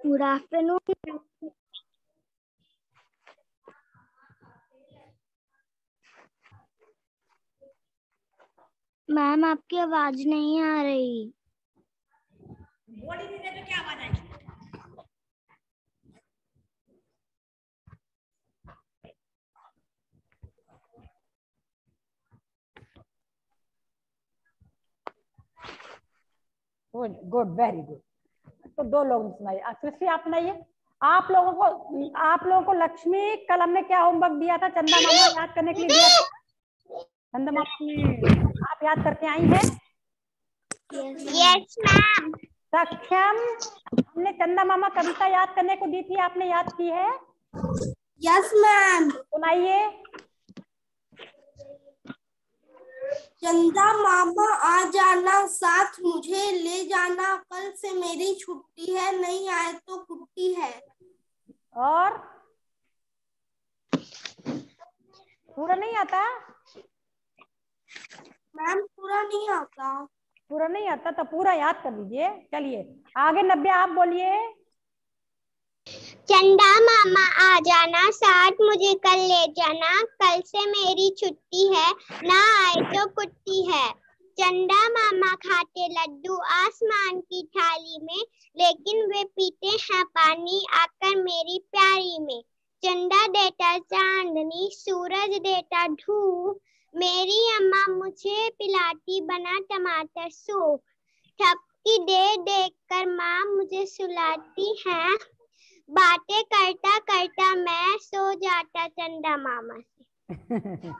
Good afternoon ma'am आपकी आवाज़ नहीं आ रही। बोल नहीं तो क्या आवाज़ आएगी गुड गुड वेरी गुड तो दो लोग सुनाइए। सृष्टि आप सुनाइए। आप लोगों को आप लोगों को लक्ष्मी कल हमने क्या होमवर्क दिया था? चंदा मामा याद करने के लिए दिया था? चंदा मामा आप याद करके आई हैं? यस मैम सक्षम हमने चंदा मामा कविता याद करने को दी थी आपने याद की है? यस मैम सुनाइए। चंदा मामा आ जाना साथ मुझे ले जाना कल से मेरी छुट्टी है नहीं आए तो कुट्टी है। और? पूरा नहीं आता? मैम पूरा नहीं आता। पूरा नहीं आता तो पूरा याद कर लीजिए। चलिए आगे नब्बे आप बोलिए। चंदा मामा, आ जाना साथ मुझे कल ले जाना। कल से मेरी छुट्टी है, ना आए तो कुट्टी है। चंदा मामा खाते लड्डू आसमान की थाली में, लेकिन वे पीते हैं पानी आकर मेरी प्यारी में। चंदा देता चांदनी, सूरज देता धूप। मेरी अम्मा मुझे पिलाती, बना टमाटर सूप। ठपकी दे, देख कर माँ मुझे सुलाती है। बातें करता करता मैं सो जाता चंदा मामा से।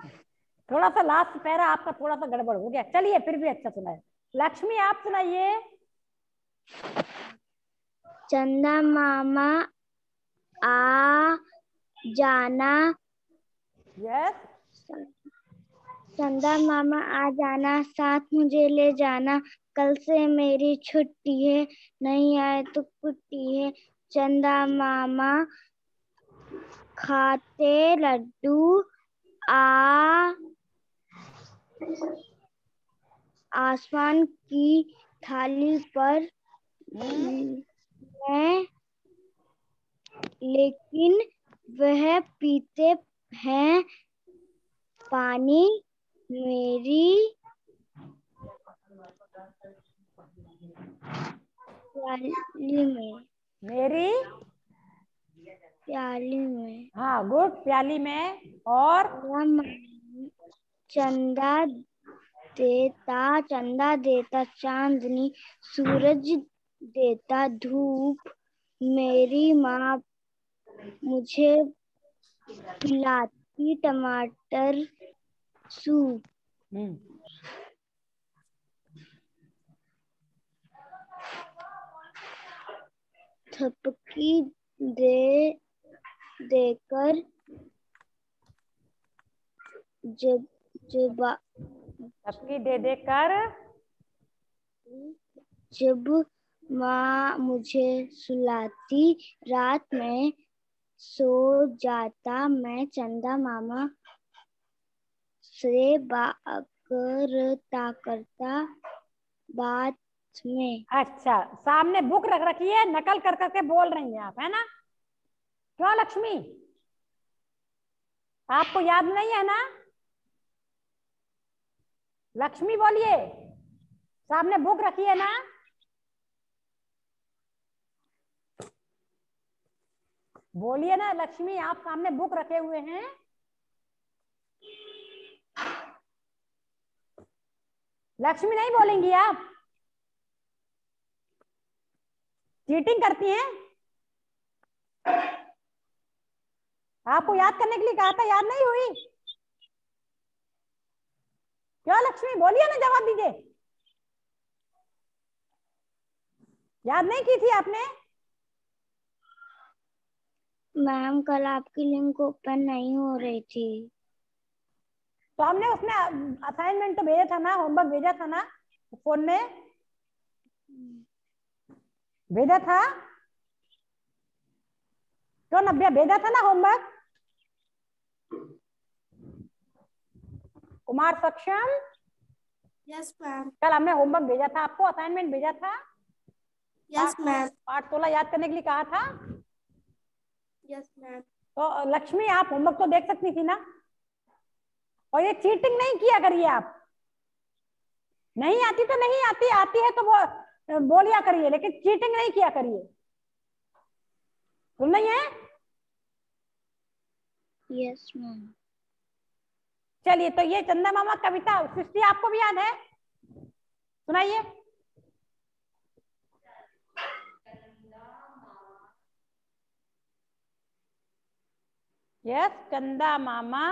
थोड़ा सा लास्ट पैरा आपका थोड़ा सा गड़बड़ हो गया। चलिए फिर भी अच्छा सुनाए लक्ष्मी आप सुनाइए। चंदा मामा आ जाना। यस चंदा मामा आ जाना। साथ मुझे ले जाना। कल से मेरी छुट्टी है। नहीं आए तो कुट्टी है। चंदा मामा खाते लड्डू, आ, आसमान की थाली पर मैं लेकिन वह पीते हैं। पानी मेरी में। मेरी प्याली में। हाँ गुड प्याली में और चंदा देता चंदा देता चांदनी सूरज देता धूप। मेरी माँ मुझे पिलाती टमाटर सूप। थपकी दे देकर जब जब सबकी दे दे कर जब माँ मुझे सुलाती रात में सो जाता मैं चंदा मामा से करता करता बात में। अच्छा सामने बुक रख रखी है, नकल कर करके बोल रही हैं आप, है ना? क्यों लक्ष्मी? आपको याद नहीं है ना? लक्ष्मी बोलिए, सामने बुक रखी है ना? बोलिए ना लक्ष्मी, आप सामने बुक रखे हुए हैं। लक्ष्मी नहीं बोलेंगी आप? चीटिंग करती हैं? आपको याद करने के लिए कहा था याद नहीं हुई? क्यों लक्ष्मी बोलिए ना जवाब दीजिए। याद नहीं की थी आपने? मैम कल आपकी लिंक ओपन नहीं हो रही थी। तो हमने उसमें असाइनमेंट तो भेजा था ना होमवर्क भेजा था ना फ़ोन में? भेजा था? तो नब्या भेजा था ना होमवर्क कुमार सक्षम? यस मैम कल हमने होमवर्क भेजा था आपको असाइनमेंट भेजा था? यस मैम पाठ तोला याद करने के लिए कहा था? यस मैम तो लक्ष्मी आप होमवर्क तो देख सकती थी ना? और ये चीटिंग नहीं किया करिए आप। नहीं आती तो नहीं आती आती है तो वो बोलिया करिए लेकिन चीटिंग नहीं किया करिए। सुन नहीं है? यस मैम चलिए तो ये चंदा मामा कविता सृष्टि आपको भी याद है? सुनाइए। यस चंदा मामा।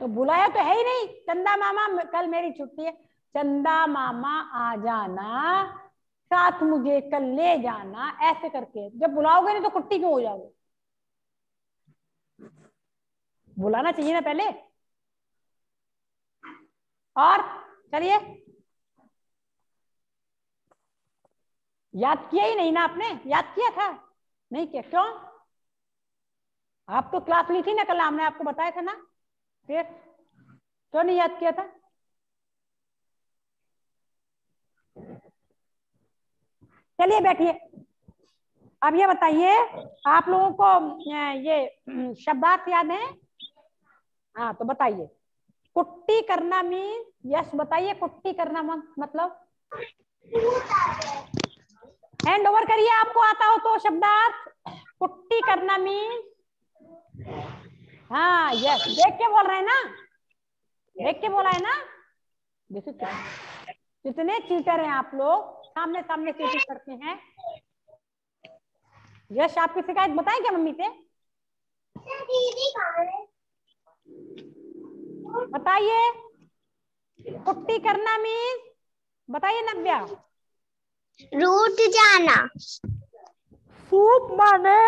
तो बुलाया तो है ही नहीं। चंदा मामा कल मेरी छुट्टी है। चंदा मामा आ जाना, साथ मुझे कल ले जाना, ऐसे करके। जब बुलाओगे नहीं तो कुट्टी क्यों हो जाओगे? बुलाना चाहिए ना पहले। और चलिए। याद किया ही नहीं ना आपने? याद किया था? नहीं किया? क्यों? आप तो क्लास ली थी ना कल, हमने आपको बताया था ना। फिर क्यों नहीं याद किया था? चलिए बैठिए। अब ये बताइए, आप लोगों को ये शब्दार्थ याद है? हाँ तो बताइए। कुट्टी करना मीन यश बताइए, कुट्टी करना मतलब? हैंड ओवर करिए, आपको आता हो तो शब्दार्थ। कुट्टी करना मीन हाँ यस देख के बोल रहे हैं ना? देख के बोला है ना? देखो क्या। कितने चीटर हैं आप लोग। सामने सामने चीटिंग करते हैं। यश आपकी शिकायत बताएँ क्या मम्मी से? बताइए। कुट्टी करना मीन बताइए नव्या। रूट जाना। सूप माने।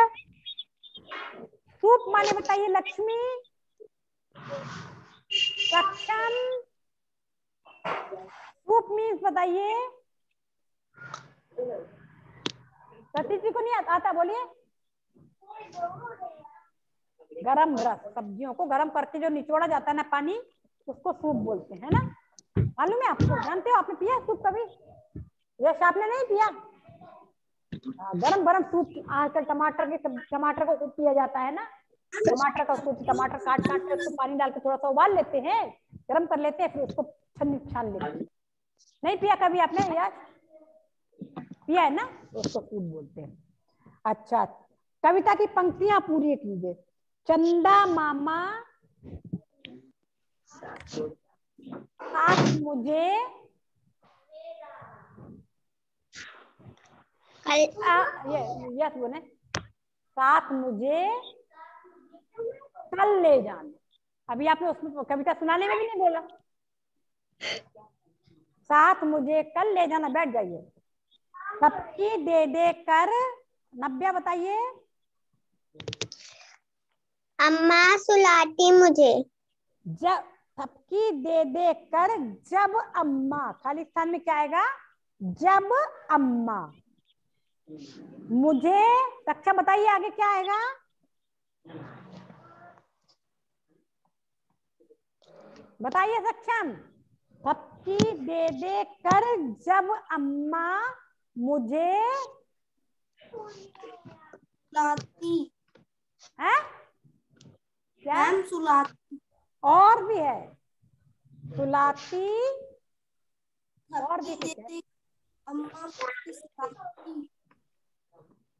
सूप माने बताइए लक्ष्मी सक्षम सूप मीन्स बताइए। सतीश जी को नहीं आता, आता बोलिए। गरम रस सब्जियों को गरम करके जो निचोड़ा जाता है ना पानी उसको सूप बोलते हैं ना? मालूम है आपको? जानते हो आपने पिया सूप कभी? यश आपने नहीं पिया? गरम गरम सूप आजकल टमाटर के टमाटर को पिया जाता है ना? टमाटर का सूप, टमाटर काट काट के उसको पानी डाल के थोड़ा सा उबाल लेते हैं, गरम कर लेते हैं, फिर उसको छन्नी छान लेते हैं। नहीं पिया कभी आपने यार? पिया है ना? उसको सूप बोलते हैं। अच्छा कविता की पंक्तियाँ पूरी कीजिए चंदा मामा, आज मुझे कल आ, ये यस बोले साथ मुझे कल ले जाना। अभी आपने उसमें कविता सुनाने में भी नहीं बोला। साथ मुझे कल ले जाना बैठ जाइए। सबकी दे दे कर नब्बे बताइए। अम्मा सुलाती मुझे। जब सबकी दे दे कर जब अम्मा। खाली स्थान में क्या आएगा? जब अम्मा। मुझे सक्षम बताइए आगे क्या आएगा? बताइए सक्षम। सबकी दे दे कर जब अम्मा मुझे सुलाती। है? क्या? सुलाती। और भी है। सुलाती। और भी है? देते अम्मा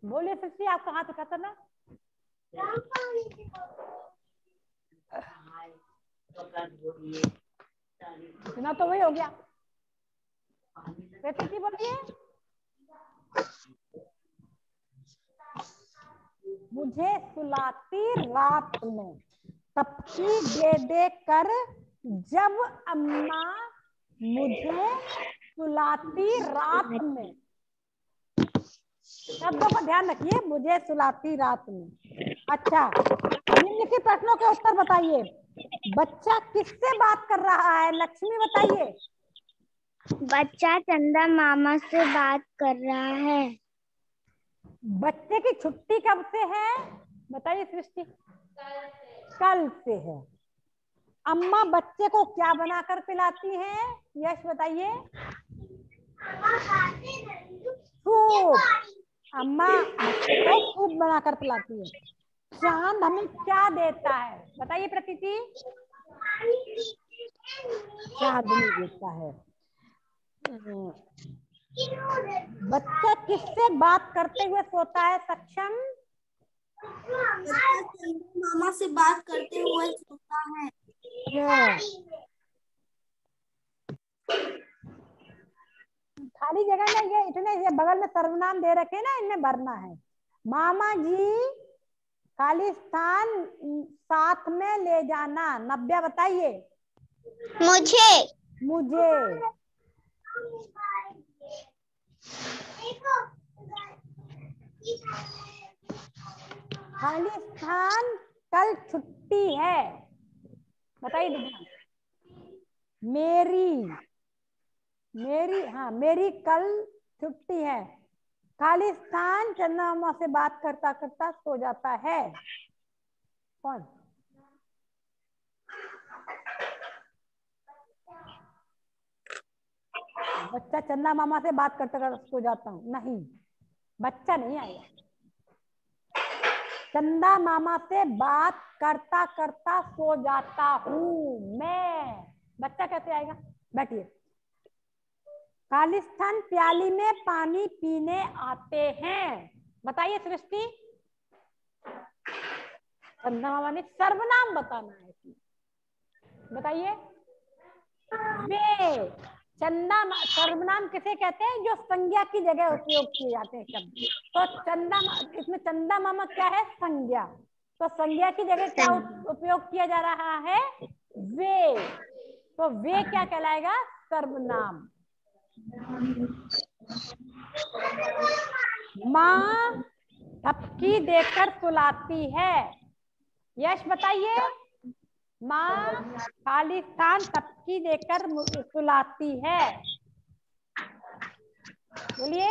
बोलिए सच्ची आपका हाथ उठाता ना। इतना तो वही हो गया। सच्ची बोलिए। मुझे सुलाती रात में तपकी दे दे कर जब अम्मा मुझे सुलाती रात में शब्दों का ध्यान रखिए मुझे सुलाती रात में। अच्छा निम्नलिखित प्रश्नों के उत्तर बताइए। बच्चा किससे बात कर रहा है? लक्ष्मी बताइए। बच्चा चंदा मामा से बात कर रहा है। बच्चे की छुट्टी कब से है? बताइए सृष्टि। कल से है। अम्मा बच्चे को क्या बनाकर पिलाती है? यश बताइए। सूप। अम्मा को सूप बनाकर पिलाती है। चाँद हमें क्या देता है? बताइए प्रतीति। चांदनी देता है? हम्म, बच्चा किससे बात करते हुए सोता है सक्षम? मामा से बात करते हुए सोता है। खाली जगह में ये इतने ये बगल में सर्वनाम दे रखे ना इनमें भरना है। मामा जी खाली स्थान साथ में ले जाना। नब्या बताइए। मुझे। मुझे। खाली स्थान कल छुट्टी है। बताइए मेरी। मेरी हाँ मेरी कल छुट्टी है। खालिस्तान चंदा से बात करता करता सो जाता है। कौन? बच्चा चंदा मामा से बात करता करता सो जाता हूँ। नहीं, बच्चा नहीं आएगा। चंदा मामा से बात करता करता सो जाता हूँ मैं। बच्चा कैसे आएगा? बैठिए। खालिस्तान प्याली में पानी पीने आते हैं। बताइए सृष्टि। चंदा मामा ने सर्वनाम बताना है इसमें। बताइए। वे चंदा सर्वनाम किसे कहते हैं? जो संज्ञा की जगह उपयोग किए जाते हैं शब्द। तो चंदा इसमें चंदा मामा क्या है? संज्ञा। तो संज्ञा की जगह क्या उपयोग किया जा रहा है? वे। तो वे क्या कहलाएगा? सर्वनाम। माँ थपकी देकर सुलाती है। यश बताइए। माँ खालिस्तान थपकी देकर सुलाती है। बोलिए।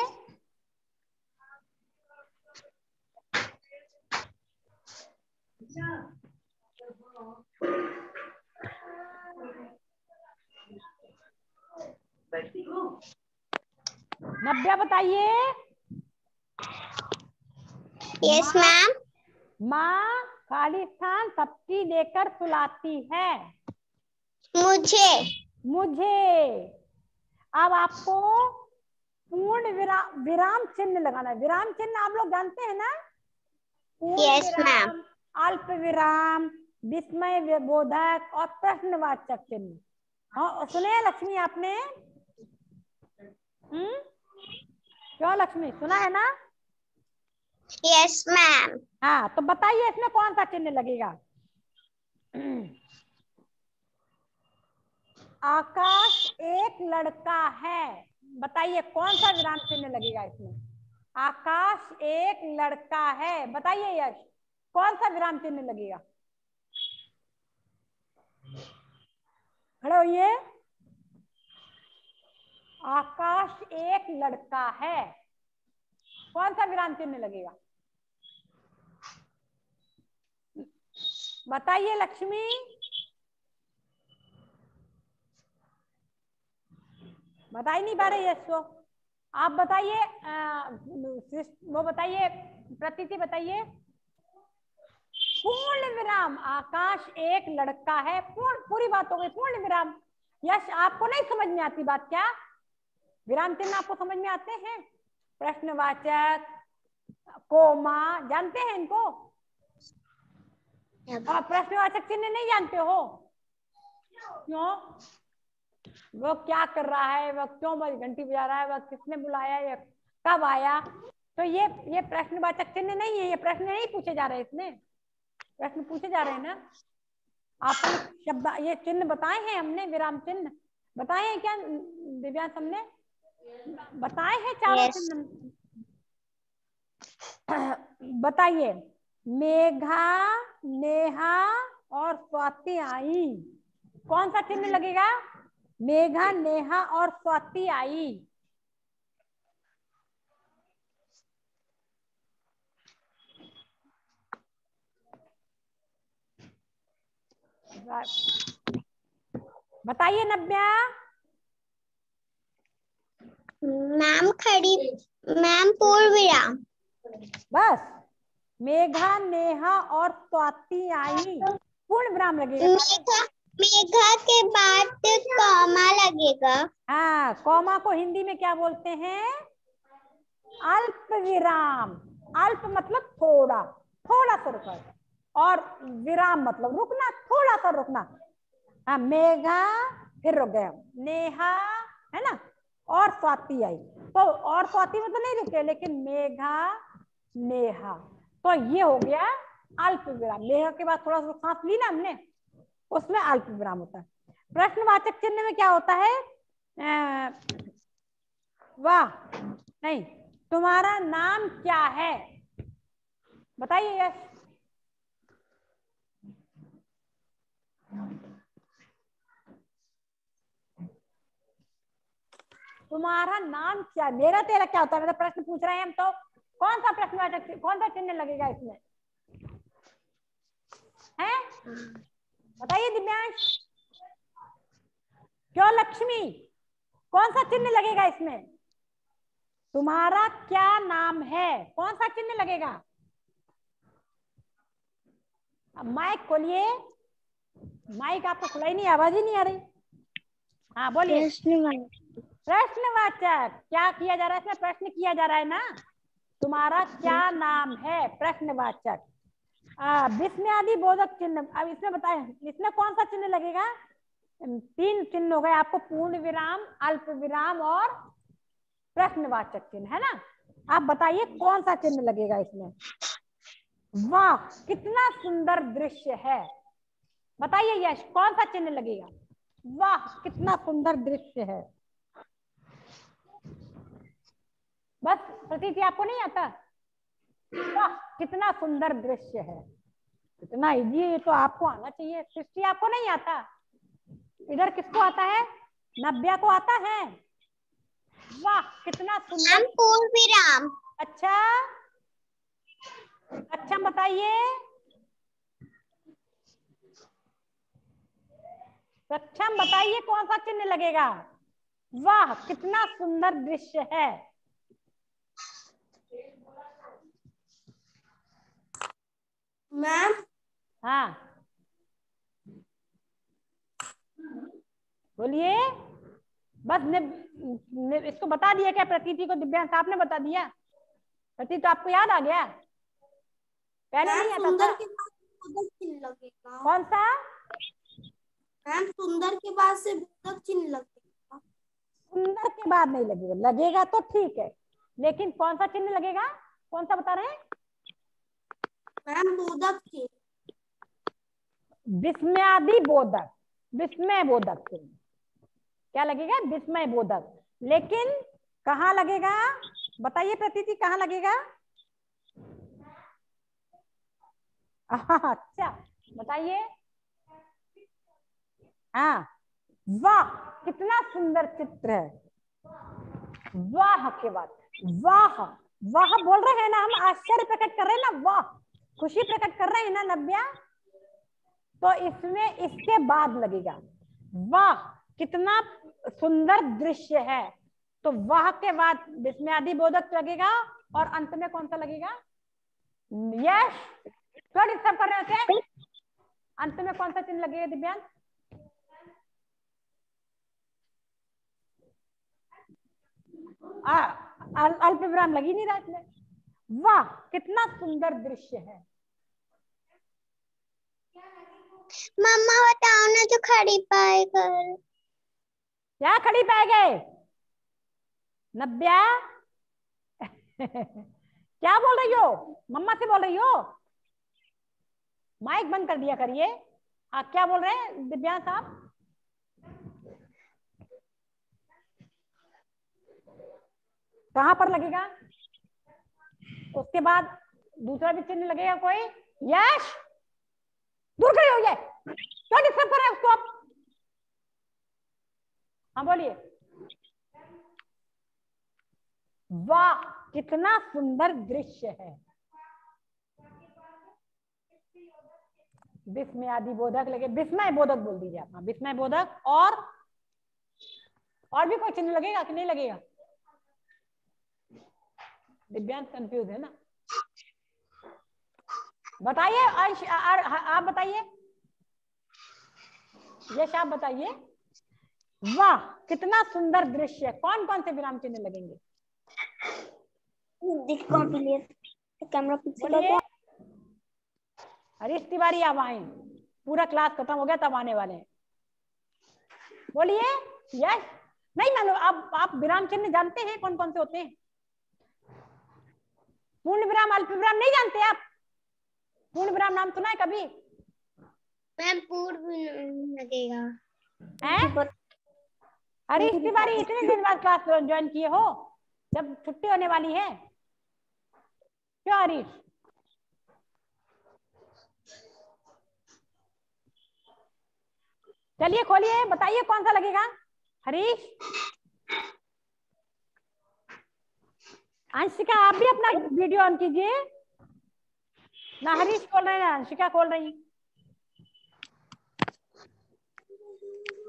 नब्या बताइए। यस मैम माँ खालिस्तान थपकी देकर सुलाती है। मुझे। मुझे। अब आपको पूर्ण विराम विराम चिन्ह लगाना है। विराम चिन्ह आप लोग जानते हैं ना? पूर्ण Yes, विराम, अल्प विराम विस्मय विबोधक और प्रश्नवाचक चिन्ह। हाँ सुने लक्ष्मी आपने? हम्म? क्यों लक्ष्मी? सुना है ना? यस मैम हाँ तो बताइए इसमें कौन सा चिन्ह लगेगा? आकाश एक लड़का है। बताइए कौन सा विराम चिन्ह लगेगा इसमें? आकाश एक लड़का है। बताइए यश कौन सा विराम चिन्ह लगेगा? खड़े होइए। आकाश एक लड़का है। कौन सा विराम चिन्ह लगेगा? बताइए लक्ष्मी। बता ही नहीं पा रहे यश को आप बताइए वो बताइए, प्रतीति बताइए। पूर्ण विराम। आकाश एक लड़का है। पूर्ण पूरी बात हो गई। पूर्ण विराम। यश, आपको नहीं समझ में आती बात क्या? विराम चिन्ह आपको समझ में आते हैं? प्रश्नवाचक कोमा जानते हैं इनको? और प्रश्नवाचक चिन्ह नहीं जानते हो? क्यों? वो क्या कर रहा है? वह क्यों घंटी बजा रहा है? वह किसने बुलाया? या कब आया? तो ये ये प्रश्नवाचक चिन्ह नहीं है ये प्रश्न नहीं पूछे जा रहे इसमें। प्रश्न पूछे जा रहे हैं ना? आपने शब्द ये चिन्ह बताए हैं हमने विराम चिन्ह? बताए हैं क्या दिव्यांश हमने? बताए हैं चार Yes. बताइए। मेघा नेहा और स्वाति आई। कौन सा चिन्ह लगेगा? मेघा नेहा और स्वाति आई। बताइए नब्या मैम खड़ी मैम पूर्व विराम बस। मेघा नेहा और स्वाति आई। पूर्ण विराम लगेगा। मेघा मेघा के बाद कॉमा लगेगा। हाँ कौमा को हिंदी में क्या बोलते हैं? अल्प विराम। अल्प मतलब थोड़ा थोड़ा सा रुका और विराम मतलब रुकना थोड़ा सा रुकना। हाँ मेघा फिर रुक गया। नेहा है ना? और स्वाति आई। तो और स्वाति में तो नहीं रुके, लेकिन मेघा, नेहा। तो ये हो गया अल्प विराम नेहा के बाद थोड़ा सा सांस ली ना हमने, उसमें अल्प विराम होता है। प्रश्नवाचक चिन्ह में क्या होता है? वाह, नहीं, तुम्हारा नाम क्या है? बताइए यश। तुम्हारा नाम क्या मेरा तेरा क्या होता है? प्रश्न पूछ रहे हैं हम तो। कौन सा प्रश्न कौन सा चिन्ह लगेगा इसमें? है? बताइए दिव्यांश। क्यों लक्ष्मी? कौन सा चिन्ह लगेगा इसमें? तुम्हारा क्या नाम है? कौन सा चिन्ह लगेगा? माइक खोलिए। माइक आपका खुला ही नहीं, आवाज़ ही नहीं आ रही। हाँ बोलिए। प्रश्नवाचक क्या किया जा रहा है? इसमें प्रश्न किया जा रहा है ना? तुम्हारा क्या नाम है? प्रश्नवाचक विस्मय आदि बोधक चिन्ह। अब इसमें बताए इसमें कौन सा चिन्ह लगेगा? तीन चिन्ह हो गए आपको पूर्ण विराम अल्प विराम और प्रश्नवाचक चिन्ह है ना? आप बताइए कौन सा चिन्ह लगेगा इसमें? वाह कितना सुंदर दृश्य है। बताइए यश कौन सा चिन्ह लगेगा? वाह कितना सुंदर दृश्य है। बस प्रतीति आपको नहीं आता? वाह कितना सुंदर दृश्य है। कितना इजी है ये तो आपको आना चाहिए। सृष्टि आपको नहीं आता। इधर किसको आता है? नब्या को आता है। वाह कितना सुंदर। पूर्व अच्छा। अच्छा बताइए। सक्षम बताइए कौन सा चिन्ह लगेगा? वाह कितना सुंदर दृश्य है। मैम? हाँ। बोलिए। बस ने, ने, इसको बता दिया क्या? प्रतीति को दिव्यांश आपने बता दिया? प्रतीति तो आपको याद आ गया? पहले नहीं आता सुंदर था के बाद बोधक चिन्ह लगेगा। कौन सा? मैम सुंदर के बाद से बोधक चिन्ह लगेगा। सुंदर के बाद नहीं लगेगा। लगेगा तो ठीक है। लेकिन कौन सा चिन्ह लगेगा? कौन सा बता रहे हैं? मैम, बोधक विस्मयादि बोधक, विस्मय बोधक चिन्ह क्या लगेगा? विस्मय बोधक। लेकिन कहा लगेगा? बताइए प्रतीति, कहाँ लगेगा? अच्छा बताइए। हाँ वाह, कितना सुंदर चित्र है। वाह के बाद वाह वाह, बोल रहे हैं ना, हम आश्चर्य प्रकट कर रहे हैं ना, वाह। खुशी प्रकट कर रहे हैं ना नव्या तो इसमें, इसके बाद लगेगा। वाह, कितना सुंदर दृश्य है। तो वाह के बाद विस्मयादि बोधक लगेगा और अंत में कौन सा लगेगा? यश! क्यों डिस्टर्ब कर रहे थे? अंत में कौन सा चिन्ह लगेगा दिव्यांग? अल्प विराम लगी नहीं रहा इसमें कितना सुंदर दृश्य है। मम्मा बताओ ना जो खड़ी पाए कर क्या खड़ी पाए गए? नब्या? क्या बोल रही हो? मम्मा से बोल रही हो? माइक बंद कर दिया करिए। आप क्या बोल रहे हैं दिव्या साहब? कहाँ पर लगेगा? उसके बाद दूसरा भी चिन्ह लगेगा कोई? यश! दूर खड़े हो जाए क्यों डिस्टर्ब कर रहे हैं उसको आप? हाँ बोलिए। वाह कितना सुंदर दृश्य है। विस्मय आदि बोधक लगे। विस्मय बोधक बोल दीजिए आप। हाँ, विस्मय बोधक और और भी कोई चिन्ह लगेगा कि नहीं लगेगा? दिव्यांश कंफ्यूज है ना? बताइए अंश आप बताइए। यश आप बताइए। वाह कितना सुंदर दृश्य है। कौन कौन से विराम चिन्ह लगेंगे? कैमरा हरीश तिवारी आप आए। पूरा क्लास खत्म हो गया तब आने वाले हैं। बोलिए यश। नहीं मालूम आप आप विराम चिन्ह जानते हैं? कौन कौन से होते हैं? पूर्ण विराम अल्प विराम नहीं जानते आप? पूर्ण विराम नाम सुना है कभी? मैम पूर्व लगेगा। हैं? हरीश तिवारी इतने दिन बाद क्लास ज्वाइन किए हो? जब छुट्टी होने वाली है। क्यों हरीश? चलिए खोलिए बताइए कौन सा लगेगा? हरीश? अंशिका आप भी अपना वीडियो ऑन कीजिए। ना हरीश खोल रहे हैं ना अंशिका खोल रही।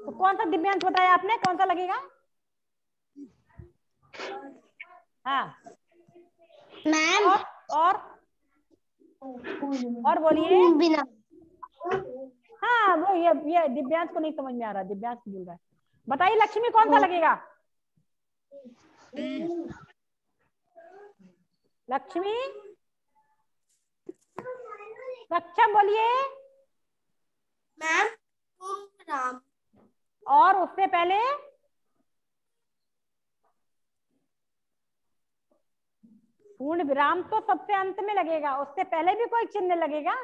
तो कौन सा दिव्यांश बताया आपने? कौन सा लगेगा? हाँ। मैम। और और? और बोलिए। बिना। हाँ वो ये ये दिव्यांश को नहीं समझ में आ रहा दिव्यांश बोल रहा है। बताइए लक्ष्मी कौन सा लगेगा? लक्ष्मी? सक्षम बोलिए। मैम राम। और उससे पहले? पूर्ण विराम तो सबसे अंत में लगेगा उससे पहले भी कोई चिन्ह लगेगा?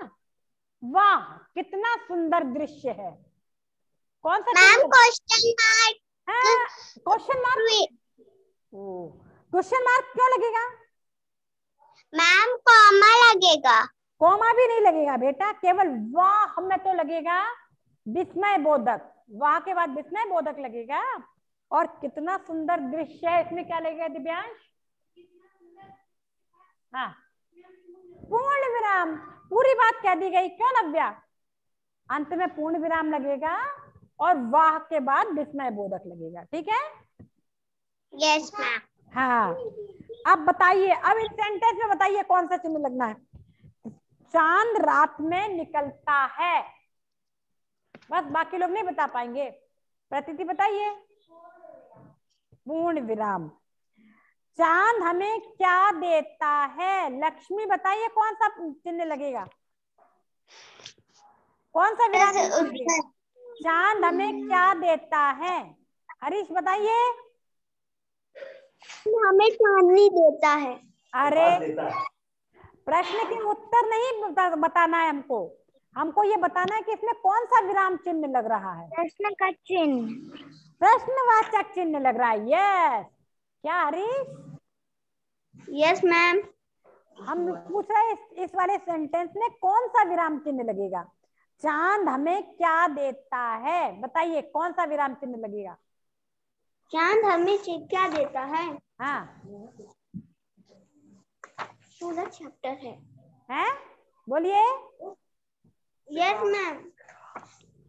वाह कितना सुंदर दृश्य है। कौन सा ma'am question mark question mark question mark क्यों लगेगा? मैम कॉमा लगेगा। कॉमा भी नहीं लगेगा बेटा केवल वाह में तो लगेगा विस्मय बोधक। वाह के बाद विस्मय बोधक लगेगा। और कितना सुंदर दृश्य है इसमें क्या लगेगा दिव्यांश? हाँ। पूर्ण विराम। पूरी बात कह दी गई क्यों नव्या अंत में पूर्ण विराम लगेगा और वाह के बाद विस्मय बोधक लगेगा ठीक है? यस मैम हाँ। अब बताइए अब इस सेंटेंस में बताइए कौन सा चिन्ह लगना है। चाँद रात में निकलता है। बस बाकी लोग नहीं बता पाएँगे। प्रतीति बताइए। पूर्ण विराम। चाँद हमें क्या देता है? लक्ष्मी बताइए कौन सा चिन्ह लगेगा। कौन सा विराम चाँद हमें क्या देता है? हरीश बताइए। हमें चांदनी देता है। अरे प्रश्न के उत्तर नहीं बताना है हमको। हमको ये बताना है कि इसमें कौन सा विराम चिन्ह लग रहा है? प्रश्न का चिन्ह। प्रश्नवाचक चिन्ह लग रहा है। यस क्या हरीश? यस मैम हम पूछ रहे इस, इस वाले सेंटेंस में कौन सा विराम चिन्ह लगेगा? चाँद हमें क्या देता है? बताइए कौन सा विराम चिन्ह लगेगा? चाँद हमें क्या देता है? हाँ। पूरा चैप्टर है। हैं? बोलिए। यस मैम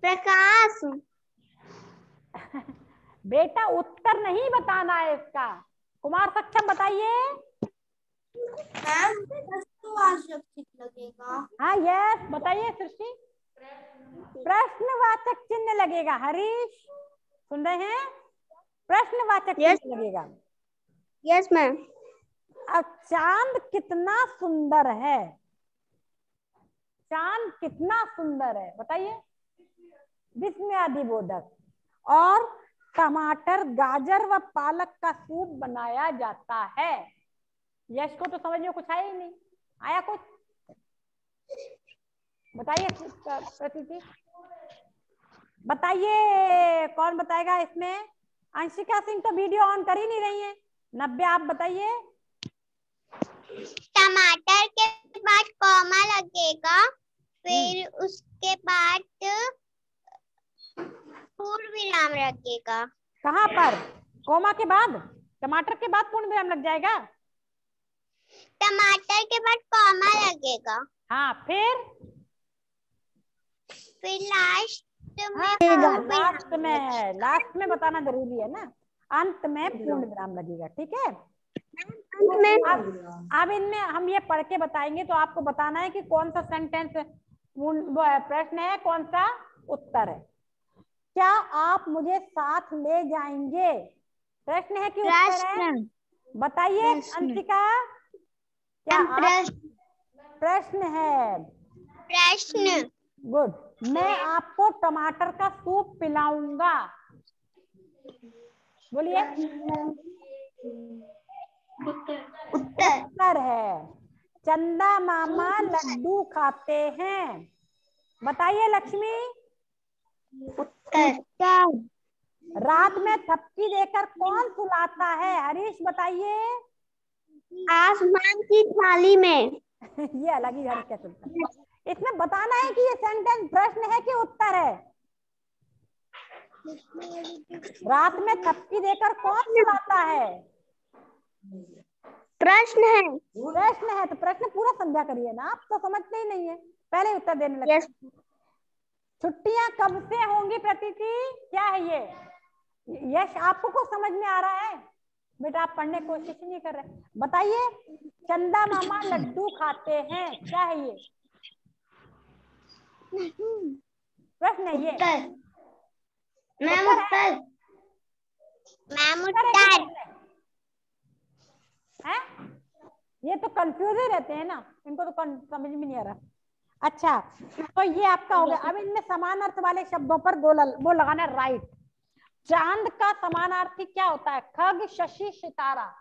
प्रकाश। बेटा उत्तर नहीं बताना है इसका। कुमार सक्षम बताइए। हाँ यस बताइए सृष्टि। प्रश्नवाचक चिन्ह लगेगा। हरीश सुन रहे हैं? प्रश्नवाचक Yes. लगेगा। यस मैम अब चाँद कितना सुंदर है। चाँद कितना सुंदर है बताइए। विस्मयादि बोधक और टमाटर गाजर व पालक का सूप बनाया जाता है। यश को तो समझ में कुछ आया ही नहीं। आया कुछ? बताइए प्रतीति। बताइए कौन बताएगा इसमें? अंशिका सिंह तो वीडियो ऑन कर ही नहीं रही है। नब्बे आप बताइए। टमाटर के बाद कॉमा लगेगा फिर उसके बाद पूर्ण विराम लगेगा। कहाँ पर? कोमा के बाद? टमाटर के बाद पूर्ण विराम लग जाएगा? टमाटर के बाद कॉमा लगेगा। हाँ फिर? फिर लास्ट लास्ट में लास्ट में बताना ज़रूरी है ना? अंत में पूर्ण विराम लगेगा ठीक है? अब इनमें हम ये पढ़ के बताएँगे तो आपको बताना है कि कौन सा सेंटेंस है, प्रश्न है कौन सा उत्तर है? क्या आप मुझे साथ ले जाएँगे? प्रश्न है कि उत्तर है? बताइए। अंशिका क्या प्रश्न। प्रश्न है? प्रश्न। गुड। मैं आपको टमाटर का सूप पिलाऊँगा। बोलिए। उत्तर उत्तर है। चंदा मामा लड्डू खाते हैं। बताइए लक्ष्मी। उत्तर। रात में थपकी देकर कौन सुलाता है? हरीश बताइए। आसमान की थाली में। ये अलग ही हरीश क्या सुनता है। इसमें बताना है कि ये सेंटेंस प्रश्न है कि उत्तर है? रात में थपकी देकर कौन सुलाता है? प्रश्न है। प्रश्न है तो प्रश्न पूरा समझा करिए ना? आप तो समझते ही नहीं है। पहले उत्तर देने लगे छुट्टियाँ कब से होंगी प्रतीति? क्या है ये? यश आपको कुछ समझ में आ रहा है? बेटा आप पढ़ने की कोशिश नहीं कर रहे। बताइए चंदा मामा लड्डू खाते हैं। क्या है ये? प्रश्न है ये। मैम उत्तर मैम उत्तर है है? हैं? ये तो कंफ्यूज ही रहते हैं ना। इनको तो समझ में नहीं आ रहा। अच्छा तो ये आपका हो गया। अब इनमें समान अर्थ वाले शब्दों पर वो ल- वो लगाना राइट चाँद का समानार्थी क्या होता है? खग शशि सितारा।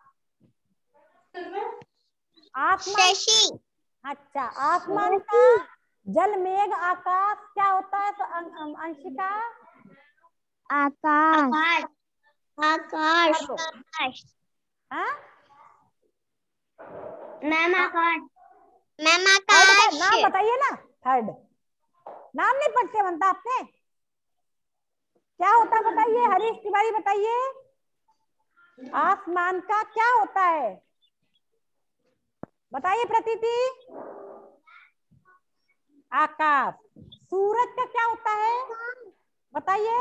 आसमान अच्छा आसमान का जल मेघ आकाश क्या होता है? तो अं- अं- अंशिका? आकाश। आकाश। आकाश। हाँ? मैम आकाश। मैम आकाश नाम बताइए ना। थर्ड नाम नहीं पढ़ते बनता आपने? क्या होता बताइए? हरीश तिवारी बताइए। आसमान का क्या होता है? बताइए प्रतीति। आकाश। सूरज का क्या होता है? बताइए।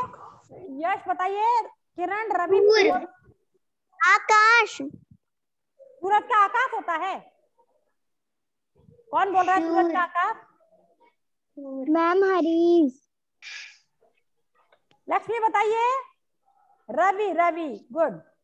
यश बताइए। किरण रवि आकाश। सूरज का आकाश होता है। कौन बोल रहा है सूरज का आकाश? मैम हरीश। लक्ष्मी बताइए। रवि रवि गुड।